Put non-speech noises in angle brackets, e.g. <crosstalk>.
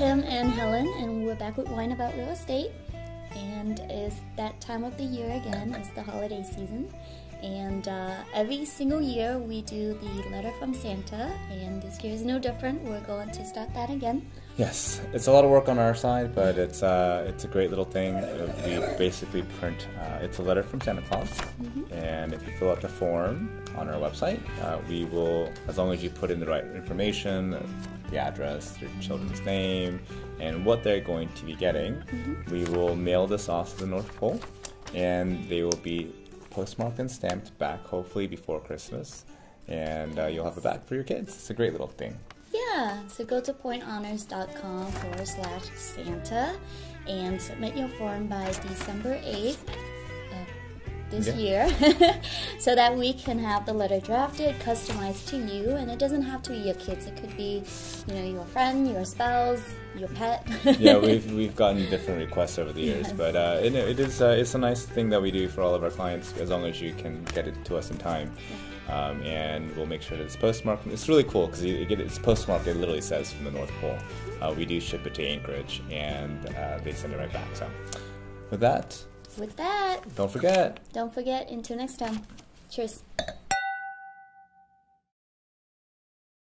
Tim and Helen, and we're back with Wine About Real Estate. And it's that time of the year again, it's the holiday season. And uh, every single year we do the letter from Santa, and this year is no different. We're going to start that again. Yes, it's a lot of work on our side, but it's uh, it's a great little thing. We basically print. Uh, it's a letter from Santa Claus, and if you fill out the form on our website, uh, we will, as long as you put in the right information, the address, your children's name, and what they're going to be getting, we will mail this off to the North Pole, and they will be postmarked and stamped back, hopefully before Christmas, and uh, you'll have a bag for your kids. It's a great little thing. Yeah, so go to pointhonors.com forward slash Santa and submit your form by December 8th of this Yeah. year <laughs> so that we can have the letter drafted, customized to you. And it doesn't have to be your kids, it could be, you know, your friend, your spouse, your pet. <laughs> yeah, we've <laughs> we've gotten different requests over the years, Yes. but uh, it, it is uh, it's a nice thing that we do for all of our clients as long as you can get it to us in time, um, and we'll make sure that it's postmarked. It's really cool because you get it, it's postmarked. It literally says from the North Pole. Uh, we do ship it to Anchorage, and uh, they send it right back. So, with that, With that, don't forget. don't forget, until next time. Cheers.